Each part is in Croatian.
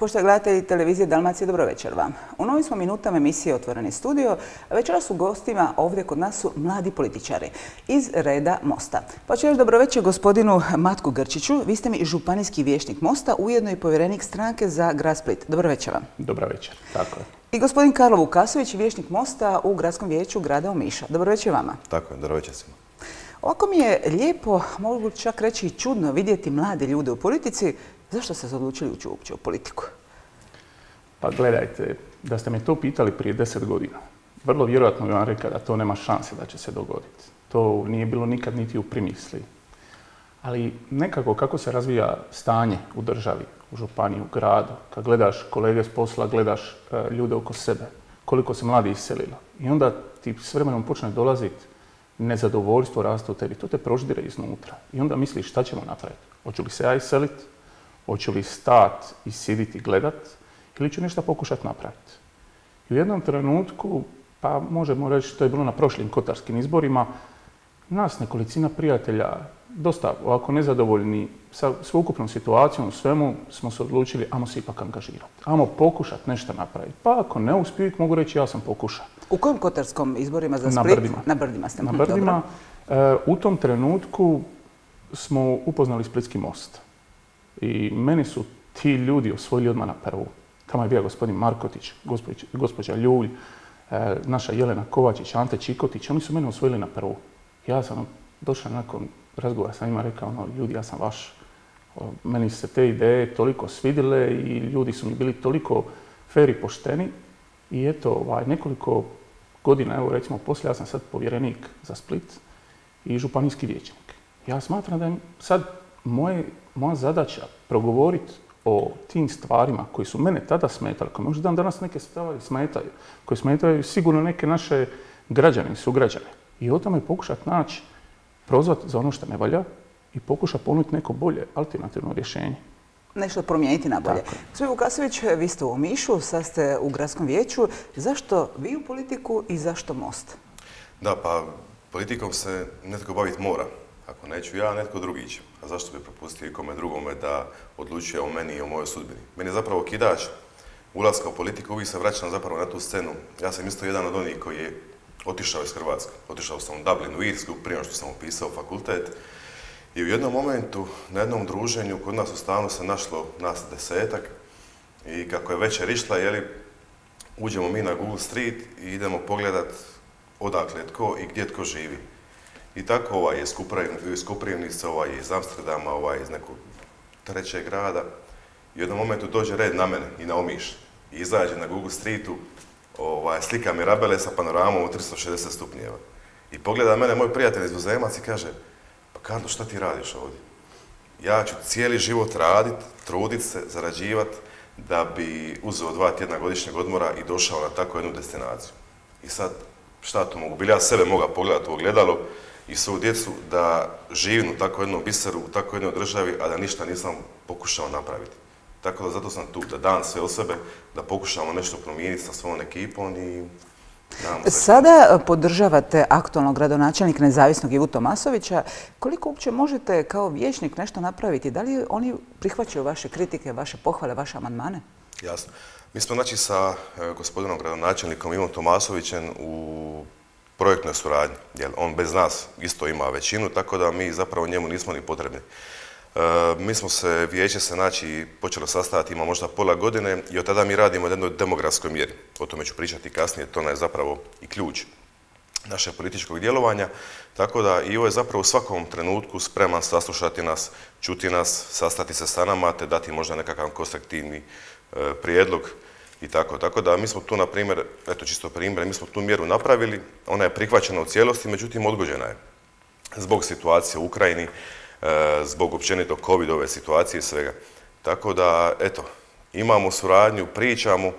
Pošto gledatelji televizije Dalmacije, dobro večer vam. U novim smo minutama emisije Otvoreni studio, a večeras u gostima ovdje kod nas su mladi političari iz reda Mosta. Pa ću još dobro večer gospodinu Matku Grčiću, vi ste mi županijski vješnik Mosta, ujedno i povjerenik stranke za grad Split. Dobro večer vam. Dobro večer, tako je. I gospodin Karlo Vukasović, vješnik Mosta u gradskom vijeću grada Omiša. Dobro večer vama. Tako je, dobro večer svima. Ovako mi je lijepo, mogu čak reći i čudno vidjeti mlade ljude u politici. Zašto ste se odlučili ući uopće u politiku? Pa gledajte, da ste me to pitali prije deset godina, vrlo vjerojatno bi vam rekao da to nema šanse da će se dogoditi. To nije bilo nikad niti u primisli. Ali nekako kako se razvija stanje u državi, u županiji, u gradu, kad gledaš kolege s posla, gledaš e, ljude oko sebe, koliko se mladi iselilo. I onda ti s vremenom počne dolaziti nezadovoljstvo raste u tebi, to te proždire iznutra. I onda misliš šta ćemo napraviti? Hoću li se ja iseliti? Hoću li stat i sjediti i gledat? Ili ću nešto pokušati napraviti? I u jednom trenutku, pa možemo reći, to je bilo na prošlim kotarskim izborima, nas nekolicina prijatelja, dosta ovako nezadovoljni sa sveukupnom situacijom u svemu, smo se odlučili, ajmo se ipak angažirati. Ajmo pokušati nešto napraviti. Pa ako ne uspiju, mogu reći ja sam pokušao. U kojim kotarskom izborima za Na Split? Brdima. Na Brdima ste. Na Brdima. E, u tom trenutku smo upoznali Splitski most. I meni su ti ljudi osvojili odmah na prvu. Tamo je bio gospodin Markotić, gospođa, Ljulj, e, naša Jelena Kovačić, Ante Čikotić. Oni su mene osvojili na prvu. Ja sam došao nakon razgovora sa njima rekao, ono, ljudi, ja sam vaš. Meni se te ideje toliko svidile i ljudi su mi bili toliko fer i pošteni. I eto, ovaj, nekoliko godina, evo recimo poslije, ja sam sad povjerenik za Split i županijski vijećnik. Ja smatram da je sad moje, moja zadaća progovoriti o tim stvarima koji su mene tada smetali, koji možda dan danas neke stvari smetaju, koji smetaju sigurno neke naše građane i sugrađane. I o tome pokušati naći, prozvati za ono što ne valja i pokušati ponuditi neko bolje alternativno rješenje. Nešto promijeniti na bolje. Gospodin Vukasović, vi ste u Omišu, sad ste u gradskom vijeću. Zašto vi u politiku i zašto Most? Da, pa politikom se netko baviti mora. Ako neću ja, netko drugi će. A zašto bi propustio ikome drugome da odlučuje o meni i o mojoj sudbini? Meni je zapravo kidač ulaska u politiku, uvijek se vraćam zapravo na tu scenu. Ja sam isto jedan od onih koji je otišao iz Hrvatske. Otišao sam u Dublin, u Irsku, prije što sam upisao fakultet. I u jednom momentu, na jednom druženju, kod nas u stanu se našlo nas desetak. I kako je večer išla, jeli, uđemo mi na Google Street i idemo pogledat odakle tko i gdje tko živi. I tako ovaj je iz Kuprivnice, ovaj iz Amsterdama, ovaj iz nekog trećeg grada. I u jednom momentu dođe red na mene i na Omiš. I izađe na Google Streetu, ovaj, slika Mirabele sa panoramom u 360 stupnjeva. I pogleda mene moj prijatelj iz Buzemac i kaže, pa Karlo, šta ti radiš ovdje? Ja ću cijeli život radit, trudit se, zarađivat, da bi uzeo dva tjedna godišnjeg odmora i došao na takvu jednu destinaciju. I sad, šta to mogu? Bili ja sebe mogao pogledati u ogledalo i svoju djecu da živim u tako jednom biseru, u tako jednoj državi, a da ništa nisam pokušao napraviti. Tako da zato sam tu, da dam sve od sebe, da pokušamo nešto promijeniti sa svojom ekipom i. Sada podržavate aktualnog gradonačelnika nezavisnog Ivu Tomasovića. Koliko uopće možete kao vijećnik nešto napraviti? Da li oni prihvaćaju vaše kritike, vaše pohvale, vaše amandmane? Jasno. Mi smo znači sa e, gospodinom gradonačelnikom Ivom Tomasovićem u projektnoj suradnji, jer on bez nas isto ima većinu, tako da mi zapravo njemu nismo ni potrebni. E, mi smo se, vijeće se znači počelo sastavati, ima možda pola godine i od tada mi radimo na jednoj demografskoj mjeri. O tome ću pričati kasnije, to je zapravo i ključ našeg političkog djelovanja, tako da Ivo je zapravo u svakom trenutku spreman saslušati nas, čuti nas, sastati se sa nama, te dati možda nekakav konstruktivni e, prijedlog i tako. Tako da mi smo tu, na primjer, eto čisto primjer, mi smo tu mjeru napravili, ona je prihvaćena u cijelosti, međutim odgođena je zbog situacije u Ukrajini, e, zbog općenito covid-ove situacije i svega. Tako da, eto, imamo suradnju, pričamo,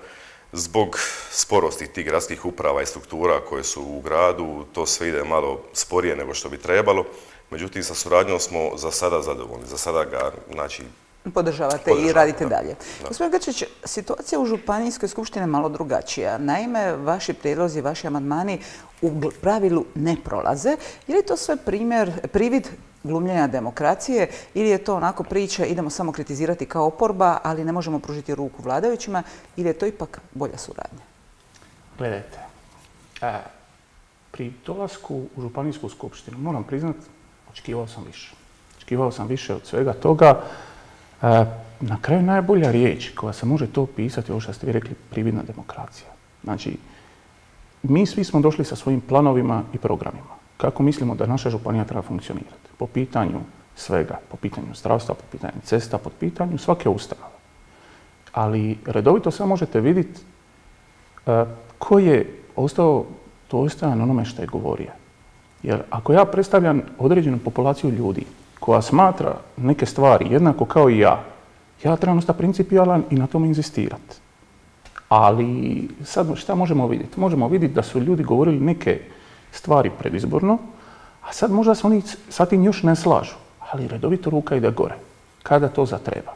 zbog sporosti tih gradskih uprava i struktura koje su u gradu, to sve ide malo sporije nego što bi trebalo. Međutim, sa suradnjom smo za sada zadovoljni. Za sada ga, znači, Podržavate i radite da. dalje. Da. Gospodin Grčić, situacija u Županijskoj skupštini je malo drugačija. Naime, vaši prijedlozi, vaši amandmani u pravilu ne prolaze. Je li to sve primjer, privid glumljenja demokracije ili je to onako priča idemo samo kritizirati kao oporba, ali ne možemo pružiti ruku vladajućima ili je to ipak bolja suradnja? Gledajte, e, pri dolasku u Županijsku skupštinu, moram priznat, očekivao sam više. Očekivao sam više od svega toga. E, na kraju najbolja riječ koja se može to opisati, ovo što ste vi rekli, prividna demokracija. Znači, mi svi smo došli sa svojim planovima i programima. Kako mislimo da naša županija treba funkcionirati? Po pitanju svega, po pitanju zdravstva, po pitanju cesta, po pitanju svake ustanove. Ali redovito samo možete vidjeti e, ko je ostao dostojan onome što je govorio. Jer ako ja predstavljam određenu populaciju ljudi koja smatra neke stvari jednako kao i ja, ja trebam ostati principijalan i na tome inzistirati. Ali sad šta možemo vidjeti? Možemo vidjeti da su ljudi govorili neke stvari predizborno, a sad možda se oni sa tim još ne slažu, ali redovito ruka ide gore, kada to zatreba.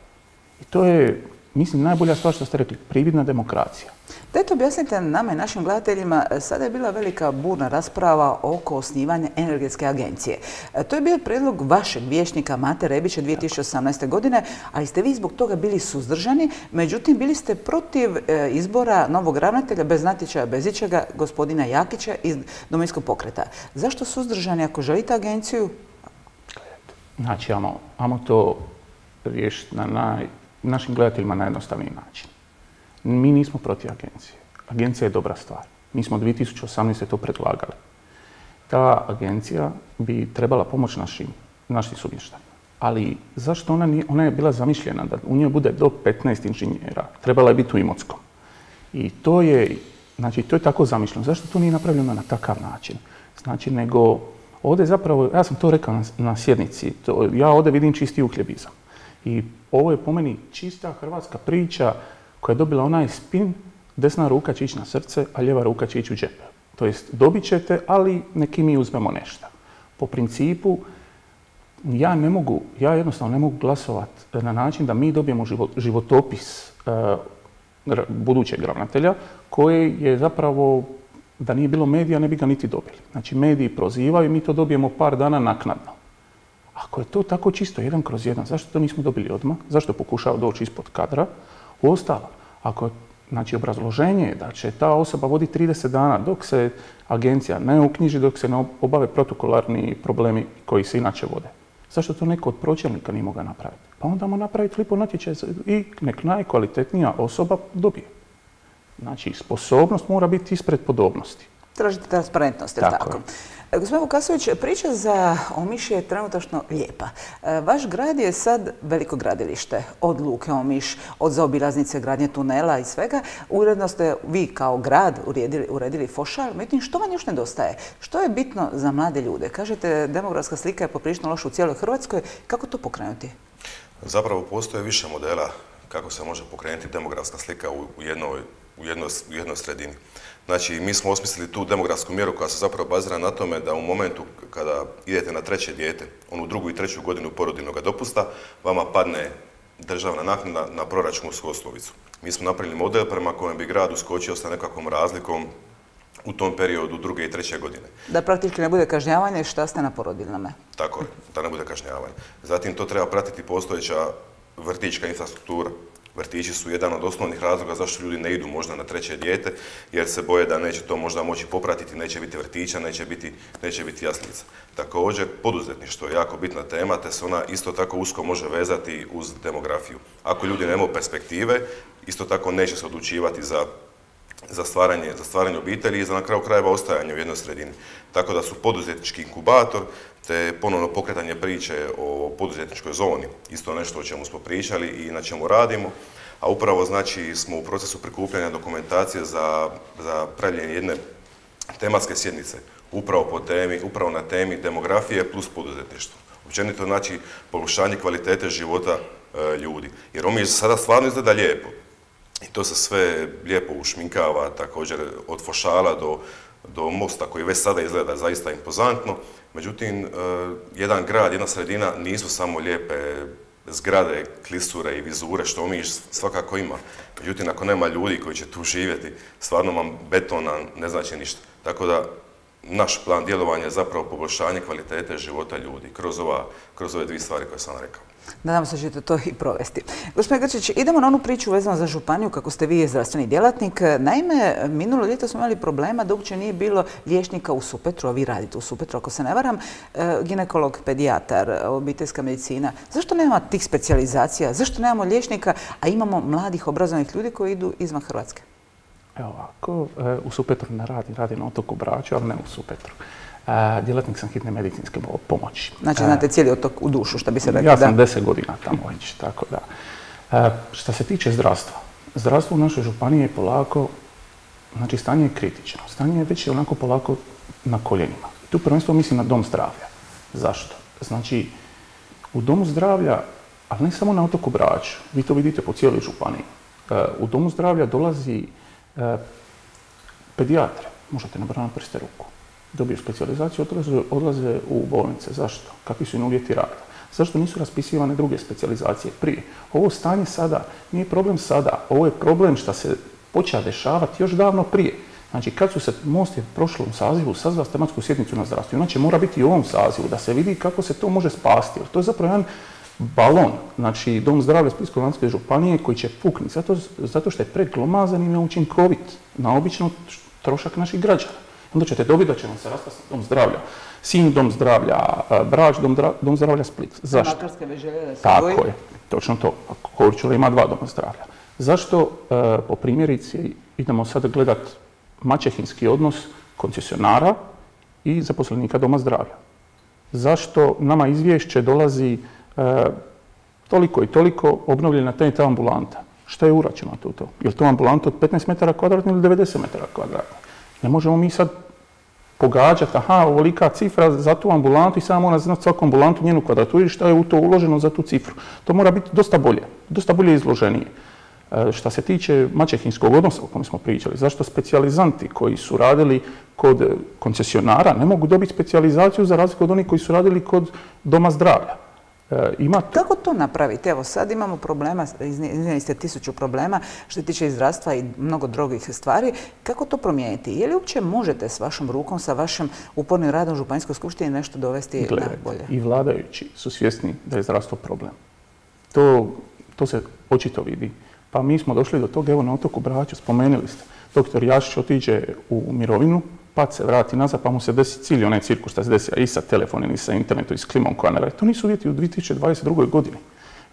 I to je, mislim, najbolja stvar što ste rekli, prividna demokracija. Dajte objasnite nama i našim gledateljima, sada je bila velika burna rasprava oko osnivanja energetske agencije. E, to je bio predlog vašeg vješnika Mate Rebića 2018. godine, ali ste vi zbog toga bili suzdržani, međutim bili ste protiv e, izbora novog ravnatelja bez natječaja, bez ičega, gospodina Jakića iz Domovinskog pokreta. Zašto suzdržani ako želite agenciju? Znači, amo to riješiti na našim gledateljima na jednostavniji način. Mi nismo protiv agencije. Agencija je dobra stvar. Mi smo 2018. to predlagali. Ta agencija bi trebala pomoći našim, našim subještanima. Ali zašto ona nije, ona je bila zamišljena da u njoj bude do 15 inženjera. Trebala je biti u Imotskom. I to je, znači to je tako zamišljeno. Zašto to nije napravljeno na takav način? Znači, nego ovdje zapravo, ja sam to rekao na, sjednici, to, ja ovdje vidim čisti uhljebizam. I ovo je po meni čista hrvatska priča koja je dobila onaj spin, desna ruka će ići na srce, a ljeva ruka će ići u džep. To jest, dobit ćete, ali neki mi uzmemo nešto. Po principu, ja ne mogu, ja jednostavno ne mogu glasovati na način da mi dobijemo životopis uh, budućeg ravnatelja koji je zapravo, da nije bilo medija, ne bi ga niti dobili. Znači, mediji prozivaju mi to dobijemo par dana naknadno. Ako je to tako čisto, jedan kroz jedan, zašto to nismo dobili odmah? Zašto pokušao doći ispod kadra? Uostalo, ako znači obrazloženje je da će ta osoba voditi 30 dana dok se agencija ne uknjiži, dok se ne obave protokolarni problemi koji se inače vode. Zašto to neko od pročelnika nije mogao napraviti? Pa onda mu napraviti lipo natječaj i nek najkvalitetnija osoba dobije. Znači, sposobnost mora biti ispred podobnosti. Tražite transparentnost, je tako? E, gospodin Vukasović, priča za Omiš je trenutačno lijepa. E, vaš grad je sad veliko gradilište. Od Luke Omiš, od zaobilaznice, gradnje tunela i svega. Uredno ste vi kao grad uredili, uredili fošal. Međutim, što vam još nedostaje? Što je bitno za mlade ljude? Kažete, demografska slika je poprilično loša u cijeloj Hrvatskoj. Kako to pokrenuti? Zapravo postoje više modela kako se može pokrenuti demografska slika u jednoj, u jednoj sredini. Znači, mi smo osmislili tu demografsku mjeru koja se zapravo bazira na tome da u momentu kada idete na treće dijete, onu drugu i treću godinu porodiljnog dopusta, vama padne državna naknada na proračunsku osnovicu. Mi smo napravili model prema kojem bi grad uskočio sa nekakvom razlikom u tom periodu druge i treće godine. Da praktički ne bude kažnjavanje šta ste na porodiljnome. Tako je, da ne bude kažnjavanje. Zatim to treba pratiti postojeća vrtička infrastruktura. Vrtići su jedan od osnovnih razloga zašto ljudi ne idu možda na treće dijete, jer se boje da neće to možda moći popratiti, neće biti vrtića, neće biti, neće biti jaslica. Također, poduzetništvo je jako bitna tema, te se ona isto tako usko može vezati uz demografiju. Ako ljudi nemaju perspektive, isto tako neće se odlučivati za za stvaranje, za stvaranje obitelji i za na kraju krajeva ostajanje u jednoj sredini. Tako da su poduzetnički inkubator te ponovno pokretanje priče o poduzetničkoj zoni, isto nešto o čemu smo pričali i na čemu radimo, a upravo znači smo u procesu prikupljanja dokumentacije za, za pravljenje jedne tematske sjednice, upravo po temi, upravo na temi demografije plus poduzetništvo. Općenito znači poboljšanje kvalitete života e, ljudi. Jer je sada stvarno izgleda lijepo. I to se sve lijepo ušminkava, također od fošala do, do mosta koji već sada izgleda zaista impozantno. Međutim, e, jedan grad, jedna sredina nisu samo lijepe zgrade, klisure i vizure, što mi svakako ima. Međutim, ako nema ljudi koji će tu živjeti, stvarno vam betona ne znači ništa. Tako da, naš plan djelovanja je zapravo poboljšanje kvalitete života ljudi kroz, ova, kroz ove dvije stvari koje sam rekao. Nadam se da ćete to i provesti. Gospodin Grčić, idemo na onu priču vezano za županiju, kako ste vi zdravstveni djelatnik. Naime, minulo ljeto smo imali problema da uopće nije bilo liječnika u Supetru, a vi radite u Supetru, ako se ne varam, e, ginekolog, pedijatar, obiteljska medicina. Zašto nema tih specijalizacija? Zašto nemamo liječnika, a imamo mladih obrazovanih ljudi koji idu izvan Hrvatske? Evo ovako, e, u Supetru ne radi, radi na otoku Braću, ali ne u Supetru. E, djelatnik sam hitne medicinske pomoći. Znači, znate cijeli otok u dušu, što bi se rekao. Ja sam deset godina tamo već, tako da. Što se tiče zdravstva, zdravstvo u našoj županiji je polako, znači stanje je kritično. Stanje je već onako polako na koljenima. Tu prvenstvo mislim na dom zdravlja. Zašto? Znači, u domu zdravlja, ali ne samo na otoku Braću, vi to vidite po cijeloj županiji, u domu zdravlja dolazi E, pedijatre, možete na na prste ruku, dobiju specijalizaciju, odlaze, u bolnice. Zašto? Kakvi su im uvjeti rada? Zašto nisu raspisivane druge specijalizacije prije? Ovo stanje sada nije problem sada, ovo je problem što se počeo dešavati još davno prije. Znači, kad su se Most je prošlom sazivu sazvao tematsku sjednicu na zdravstvu, znači mora biti i u ovom sazivu da se vidi kako se to može spasti. to je zapravo jedan balon, znači Dom zdravlja Splitsko-Lanske županije koji će puknuti zato, zato što je preglomazan i neučinkovit na obično trošak naših građana. Onda ćete dobiti da će nam se raspasti Dom zdravlja. Sinj Dom zdravlja, Brač Dom, dom zdravlja Split. Zašto? Tako je, točno to. Korčula ima dva doma zdravlja. Zašto e, po primjerici idemo sad gledat maćehinski odnos koncesionara i zaposlenika doma zdravlja? Zašto nama izvješće dolazi E, toliko i toliko obnovljena ta i ta ambulanta. Šta je uračunato u to? Je li to ambulanta od 15 metara kvadratnih ili 90 metara kvadratnih? Ne možemo mi sad pogađati, aha, ovolika cifra za tu ambulantu i samo mora znati svaku ambulantu njenu kvadraturu i šta je u to uloženo za tu cifru. To mora biti dosta bolje, dosta bolje izloženije. E, šta se tiče maćehinskog odnosa o kojem smo pričali, zašto specijalizanti koji su radili kod koncesionara ne mogu dobiti specijalizaciju za razliku od onih koji su radili kod doma zdravlja? E, ima Kako to napraviti? Evo sad imamo problema, iznijeli ste tisuću problema što se tiče zdravstva i mnogo drugih stvari. Kako to promijeniti? Je li uopće možete s vašom rukom, sa vašim upornim radom u Županijskoj skupštini nešto dovesti na bolje? I vladajući su svjesni da je zdravstvo problem. To, to se očito vidi. Pa mi smo došli do toga, evo na otoku Braću, spomenuli ste, doktor Jašić otiđe u mirovinu, pa se vrati nazad, pa mu se desi cilj onaj cirkus što se desi i sa telefonom i sa internetom i s klimom koja ne radi. To nisu uvjeti u 2022. godini.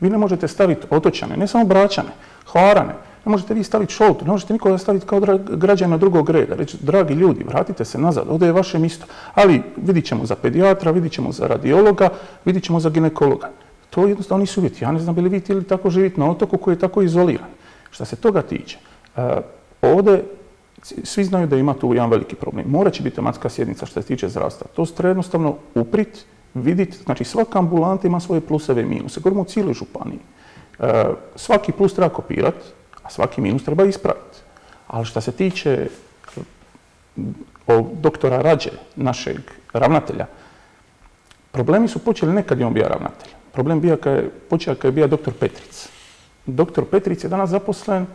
Vi ne možete staviti otočane, ne samo braćane, hvarane, ne možete vi staviti šoltu, ne možete nikoga staviti kao građana drugog reda. Reći, dragi ljudi, vratite se nazad, ovdje je vaše mjesto. Ali vidit ćemo za pedijatra, vidit ćemo za radiologa, vidit ćemo za ginekologa. To jednostavno nisu uvjeti. Ja ne znam bi li vi htjeli tako živjeti na otoku koji je tako izoliran. Što se toga tiče, eh, ovdje svi znaju da ima tu jedan veliki problem. Mora će biti tematska sjednica što se tiče zdravstva. To treba jednostavno uprit, vidjeti, znači svaka ambulanta ima svoje pluseve i minuse. Govorimo o cijeloj županiji. E, svaki plus treba kopirati, a svaki minus treba ispraviti. Ali što se tiče doktora Rađe, našeg ravnatelja, problemi su počeli nekad je on bio ravnatelj. Problem bio je počeo kad je bio doktor Petric. Doktor Petric je danas zaposlen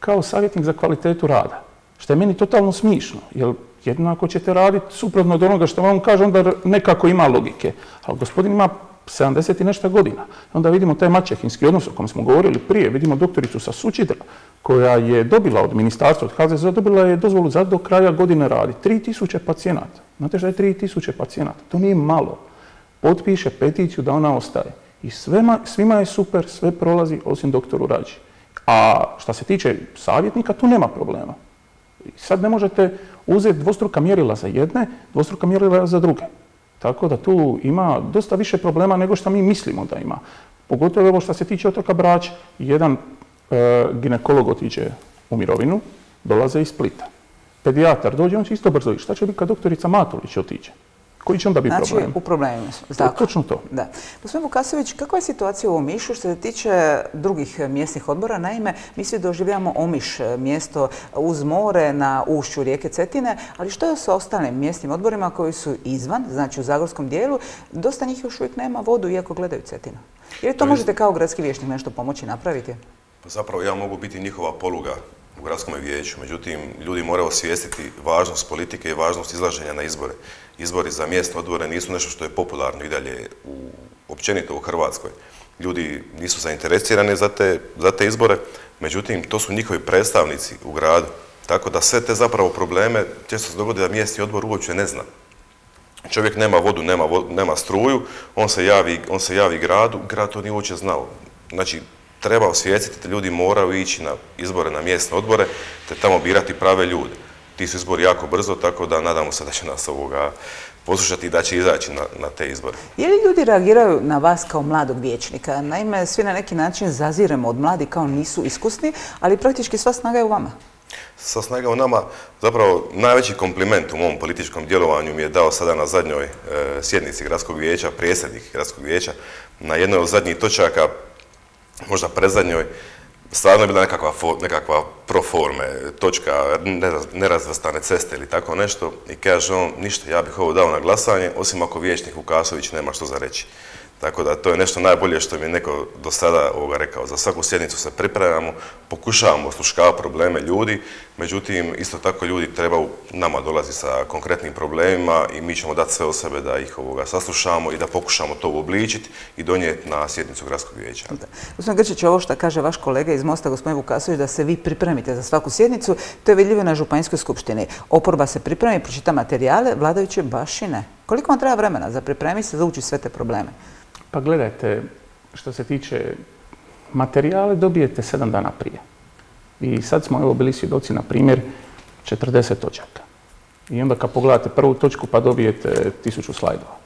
kao savjetnik za kvalitetu rada. Što je meni totalno smišno, jer jednako ćete raditi suprotno od onoga što vam kaže, onda nekako ima logike. Ali gospodin ima 70 i nešto godina. Onda vidimo taj mačehinski odnos o kojem smo govorili prije, vidimo doktoricu sa Sučitra, koja je dobila od ministarstva, od HZZ, dobila je dozvolu za do kraja godine radi. 3000 pacijenata. Znate što je 3000 pacijenata? To nije malo. Potpiše peticiju da ona ostaje. I svima je super, sve prolazi osim doktoru Rađi. A što se tiče savjetnika, tu nema problema. Sad ne možete uzeti dvostruka mjerila za jedne, dvostruka mjerila za druge. Tako da tu ima dosta više problema nego što mi mislimo da ima. Pogotovo ovo što se tiče otoka Brać, jedan e, ginekolog otiđe u mirovinu, dolaze iz Splita. Pedijatar dođe, on će isto brzo ići. Šta će biti kad doktorica Matulić otiđe? Koji će onda biti znači, problem? u problemima. Točno to. Da. Gospodin Vukasović, kakva je situacija u Omišu što se tiče drugih mjesnih odbora? Naime, mi svi doživljamo Omiš, mjesto uz more na ušću rijeke Cetine, ali što je sa ostalim mjesnim odborima koji su izvan, znači u Zagorskom dijelu, dosta njih još uvijek nema vodu iako gledaju Cetinu. Je li to možete kao gradski vješnik nešto pomoći napraviti? Zapravo ja mogu biti njihova poluga u gradskom vijeću. Međutim, ljudi moraju osvijestiti važnost politike i važnost izlaženja na izbore. Izbori za mjesto odbore nisu nešto što je popularno i dalje u, općenito u Hrvatskoj. Ljudi nisu zainteresirani za te, za te izbore, međutim, to su njihovi predstavnici u gradu. Tako da sve te zapravo probleme često se dogodi da mjesni odbor uopće ne zna. Čovjek nema vodu, nema, nema struju, on se, javi, on se javi gradu, grad to nije uopće znao. Znači, treba osvijestiti da ljudi moraju ići na izbore, na mjesne odbore, te tamo birati prave ljude. Ti su izbori jako brzo, tako da nadamo se da će nas ovoga poslušati i da će izaći na, na te izbore. Je li ljudi reagiraju na vas kao mladog vijećnika? Naime, svi na neki način zaziremo od mladi kao nisu iskusni, ali praktički sva snaga je u vama. Sva snaga u nama, zapravo najveći kompliment u mom političkom djelovanju mi je dao sada na zadnjoj e, sjednici gradskog vijeća, prijesednik gradskog vijeća, na jednoj od zadnjih točaka možda predzadnjoj, stvarno je bila nekakva, nekakva proforme, točka, nerazvrstane ceste ili tako nešto i kaže on, ništa, ja bih ovo dao na glasanje, osim ako vijećnik Vukasović nema što za reći. Tako da to je nešto najbolje što mi je neko do sada ovoga rekao. Za svaku sjednicu se pripremamo, pokušavamo osluškavati probleme ljudi, međutim isto tako ljudi trebaju nama dolazi sa konkretnim problemima i mi ćemo dati sve od sebe da ih ovoga saslušamo i da pokušamo to uobličiti i donijeti na sjednicu gradskog vijeća. Gospodin Grčić, ovo što kaže vaš kolega iz Mosta, gospodin Vukasović, da se vi pripremite za svaku sjednicu, to je vidljivo na Županjskoj skupštini. Oporba se pripremi, pročita materijale, vladajući baš i ne. Koliko vam treba vremena za pripremiti se, za ući sve te probleme? Pa gledajte, što se tiče materijale, dobijete sedam dana prije. I sad smo evo bili svjedoci, na primjer, 40 točaka. I onda kad pogledate prvu točku pa dobijete tisuću slajdova.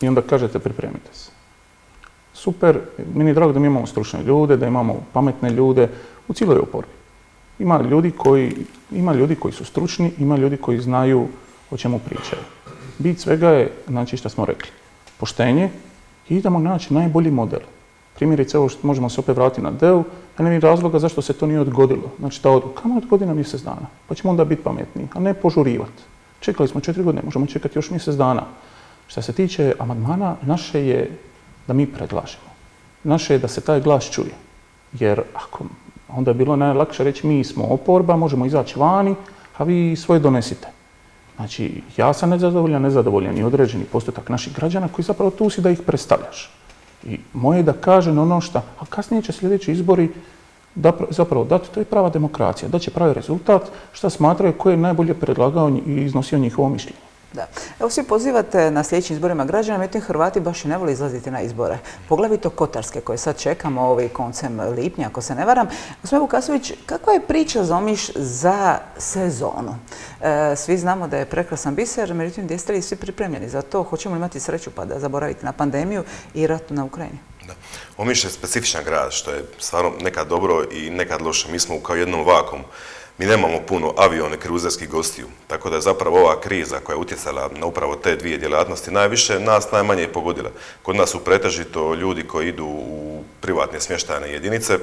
I onda kažete pripremite se. Super, meni je drago da mi imamo stručne ljude, da imamo pametne ljude u cijeloj oporbi. Ima ljudi koji, ima ljudi koji su stručni, ima ljudi koji znaju o čemu pričaju. Bit svega je, znači što smo rekli, poštenje, i idemo naći najbolji model. Primjerice, ovo što možemo se opet vratiti na DEU, ja ne razloga zašto se to nije odgodilo. Znači ta odluka, kamo odgodi na mjesec dana, pa ćemo onda biti pametniji, a ne požurivati. Čekali smo četiri godine, možemo čekati još mjesec dana. Što se tiče amandmana, naše je da mi predlažemo. Naše je da se taj glas čuje. Jer ako onda je bilo najlakše reći mi smo oporba, možemo izaći vani, a vi svoje donesite. Znači, ja sam nezadovoljan, nezadovoljan i određeni postotak naših građana koji zapravo tu si da ih predstavljaš. I moje je da kažem ono što, a kasnije će sljedeći izbori zapravo dati, to je prava demokracija, da će pravi rezultat, šta smatraju ko je najbolje predlagao i iznosio njihovo mišljenje. Da. Evo svi pozivate na sljedećim izborima građana, međutim Hrvati baš i ne vole izlaziti na izbore. Poglavito Kotarske koje sad čekamo ovaj koncem lipnja, ako se ne varam. Gospodin Vukasović, kakva je priča za Omiš za sezonu? E, svi znamo da je prekrasan biser, međutim jeste li svi pripremljeni za to? Hoćemo li imati sreću pa da zaboraviti na pandemiju i ratu na Ukrajini? Da. Omiš je specifičan grad, što je stvarno nekad dobro i nekad loše. Mi smo kao jednom vakom mi nemamo puno avione kruzerskih gostiju, tako da je zapravo ova kriza koja je utjecala na upravo te dvije djelatnosti najviše nas najmanje je pogodila. Kod nas su pretežito ljudi koji idu u privatne smještajne jedinice,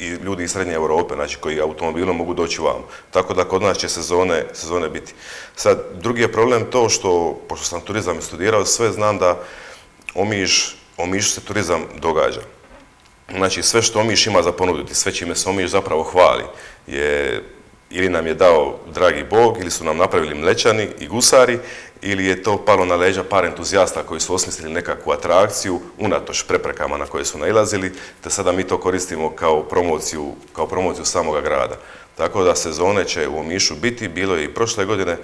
i, ljudi iz Srednje Europe, znači koji automobilom mogu doći vam. Tako da kod nas će sezone, biti. Sad, drugi je problem to što, pošto sam turizam studirao, sve znam da Omiš se turizam događa. Znači sve što Omiš ima za ponuditi, sve čime se Omiš zapravo hvali je ili nam je dao dragi Bog, ili su nam napravili mlečani i gusari, ili je to palo na leđa par entuzijasta koji su osmislili nekakvu atrakciju unatoč preprekama na koje su nailazili, te sada mi to koristimo kao promociju, kao promociju samoga grada. Tako da sezone će u Omišu biti, bilo je i prošle godine,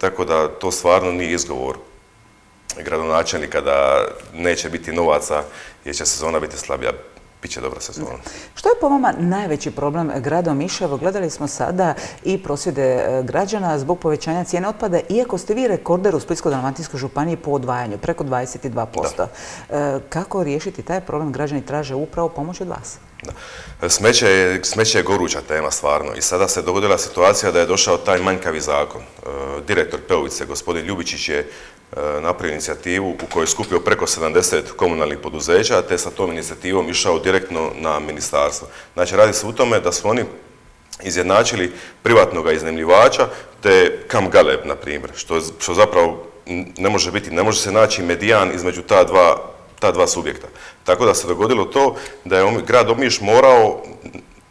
tako da to stvarno nije izgovor gradonačelnika da neće biti novaca jer će sezona biti slabija. Biće dobra sezona. Što je po vama najveći problem grada Omiša? gledali smo sada i prosvjede e, građana zbog povećanja cijene otpada, iako ste vi rekorder u Splitsko-Dalmatinskoj županiji po odvajanju, preko 22%. E, kako riješiti taj problem? Građani traže upravo pomoć od vas. Smeće je, smeće je goruća tema stvarno i sada se dogodila situacija da je došao taj manjkavi zakon. E, direktor Peovice, gospodin Ljubičić je E, napravio inicijativu u kojoj je skupio preko 70 komunalnih poduzeća, te sa tom inicijativom išao direktno na ministarstvo. Znači, radi se u tome da su oni izjednačili privatnog iznajmljivača te Kam Galeb, na primjer, što, što zapravo ne može biti, ne može se naći medijan između ta dva, ta dva subjekta. Tako da se dogodilo to da je grad Omiš morao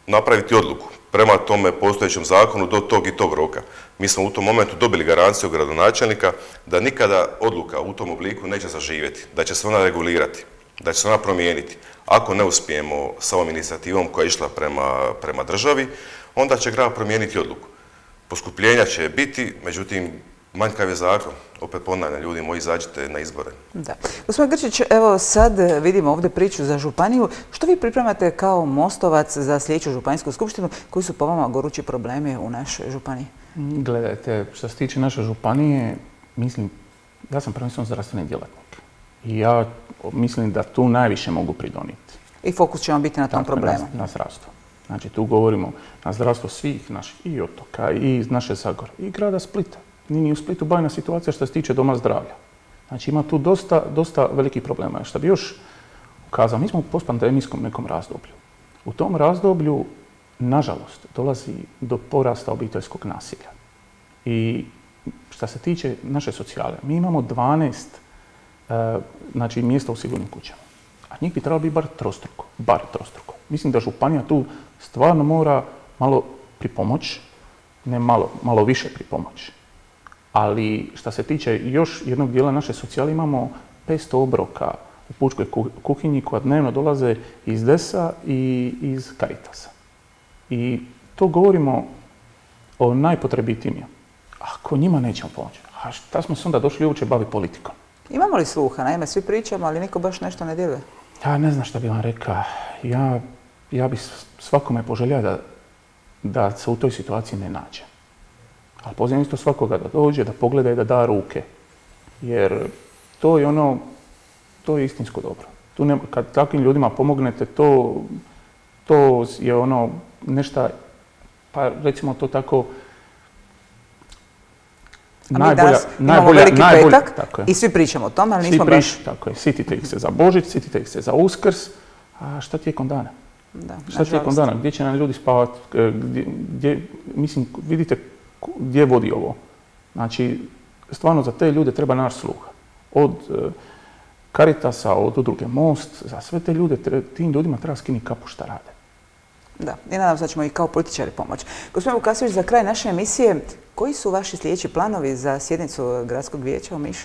napraviti odluku prema tome postojećem zakonu do tog i tog roka. Mi smo u tom momentu dobili garanciju gradonačelnika da nikada odluka u tom obliku neće zaživjeti, da će se ona regulirati, da će se ona promijeniti. Ako ne uspijemo sa ovom inicijativom koja je išla prema, prema državi, onda će grad promijeniti odluku. Poskupljenja će biti, međutim, manjkav je zakon. Opet ponavljam, ljudi moji, izađite na izbore. Da. Gospodin Grčić, evo sad vidimo ovdje priču za županiju. Što vi pripremate kao mostovac za sljedeću županijsku skupštinu? Koji su po vama gorući problemi u našoj županiji? Gledajte, što se tiče naše županije, mislim, ja sam prvenstveno zdravstveni djelatnik. I ja mislim da tu najviše mogu pridoniti. I fokus će vam biti na tom problemu? Na, na zdravstvo. Znači, tu govorimo na zdravstvo svih naših i otoka, i iz naše Zagore, i grada Splita. Nije ni u Splitu bajna situacija što se tiče doma zdravlja. Znači, ima tu dosta, dosta velikih problema. Što bi još ukazao, mi smo u postpandemijskom nekom razdoblju. U tom razdoblju, nažalost, dolazi do porasta obiteljskog nasilja. I što se tiče naše socijale, mi imamo 12 e, znači, mjesta u sigurnim kućama. A njih bi trebalo biti bar trostruko. Bar trostruko. Mislim da županija tu stvarno mora malo pripomoć, ne malo, malo više pripomoć. Ali što se tiče još jednog dijela naše socijale, imamo 500 obroka u pučkoj kuhinji koja dnevno dolaze iz DESA i iz Caritasa. I to govorimo o najpotrebitijima. Ako njima nećemo pomoći, a šta smo se onda došli uopće baviti politikom? Imamo li sluha? Naime, svi pričamo, ali niko baš nešto ne djeluje. Ja ne znam šta bi vam rekao. Ja, ja bih svakome poželjao da, da se u toj situaciji ne nađe. Ali pozivam isto svakoga da dođe, da pogleda i da da ruke. Jer to je ono, to je istinsko dobro. Tu ne, kad takvim ljudima pomognete, to, to je ono nešto, pa recimo to tako, najbolja, najbolja, veliki najbolja, petak i svi pričamo o tome, ali nismo baš... Tako je, sitite ih se za Božić, sitite ih se za Uskrs, a šta tijekom dana? Da, šta tijekom dana? Gdje će nam ljudi spavati? E, gdje, mislim, vidite gdje vodi ovo. Znači, stvarno za te ljude treba naš sluh. Od Karitasa, e, od udruge Most, za sve te ljude, tim ljudima treba skinuti kapu šta rade. Da, i nadam se da ćemo i kao političari pomoći. Gospodin Vukasović, za kraj naše emisije, koji su vaši sljedeći planovi za sjednicu Gradskog vijeća u Miš?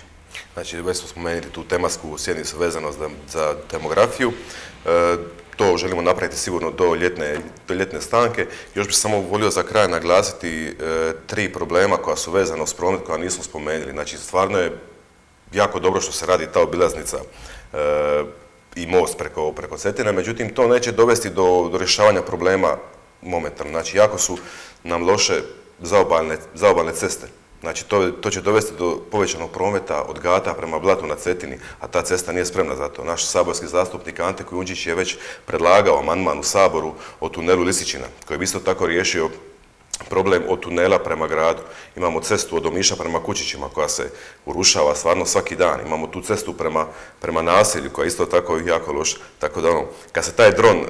Znači, već smo spomenuli tu temasku sjednicu vezano za demografiju. E, to želimo napraviti sigurno do ljetne, do ljetne stanke. Još bih samo volio za kraj naglasiti e, tri problema koja su vezana s promet koja nismo spomenuli. Znači, stvarno je jako dobro što se radi ta obilaznica e, i most preko, preko Cetina, međutim to neće dovesti do, do rješavanja problema momentalno. Znači, jako su nam loše zaobalne, zaobalne ceste. Znači, to, to će dovesti do povećanog prometa od Gata prema Blatu na Cetini, a ta cesta nije spremna za to. Naš saborski zastupnik Ante Kujundžić je već predlagao amandman u Saboru o tunelu Lisičina, koji bi isto tako riješio problem od tunela prema gradu. Imamo cestu od Omiša prema Kučićima koja se urušava stvarno svaki dan. Imamo tu cestu prema, prema naselju koja je isto tako jako loša. Tako da ono, kad se taj dron e,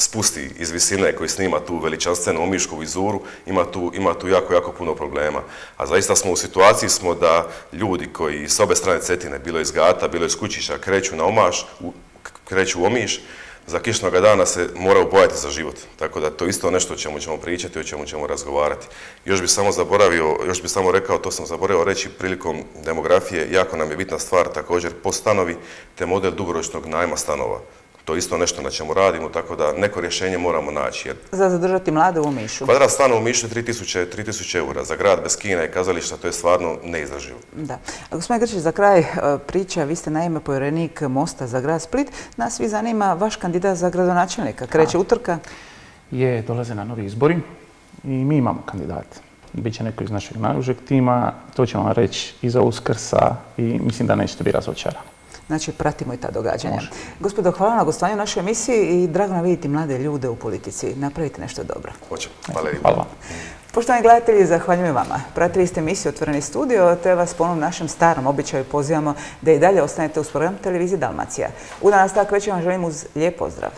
spusti iz visine koji snima tu veličanstvenu omišku vizuru, ima tu, ima tu jako, jako puno problema. A zaista smo u situaciji smo da ljudi koji s obe strane Cetine, bilo iz Gata, bilo iz Kučića, kreću na Omaš, kreću u Omiš, za kišnog dana se moraju bojati za život. Tako da to isto nešto o čemu ćemo pričati, o čemu ćemo razgovarati. Još bi samo zaboravio, još bi samo rekao, to sam zaboravio reći prilikom demografije, jako nam je bitna stvar također po stanovi te model dugoročnog najma stanova to isto nešto na čemu radimo, tako da neko rješenje moramo naći. Jer za zadržati mlade u Mišu? Kvadrat stana u Mišu je 3000, eura. Za grad bez kina i kazališta to je stvarno neizdrživo. Da. A gospodin Grčić, za kraj e, priča, vi ste naime povjerenik Mosta za grad Split. Nas svi zanima vaš kandidat za gradonačelnika. Kreće utrka? Je, dolaze na novi izbori i mi imamo kandidat. Biće neko iz našeg najužeg tima, to ćemo vam reći iza Uskrsa i mislim da nećete biti razočarani. Znači, pratimo i ta događanja. Gospodo, hvala na gostovanju u našoj emisiji i drago nam vidjeti mlade ljude u politici. Napravite nešto dobro. Hoćemo. Hvala. Hvala. Poštovani gledatelji, zahvaljujem vama. Pratili ste emisiju Otvoreni studio, te vas po onom našem starom običaju pozivamo da i dalje ostanete uz program televizije Dalmacija. U nastavak već vam želim uz lijep pozdrav.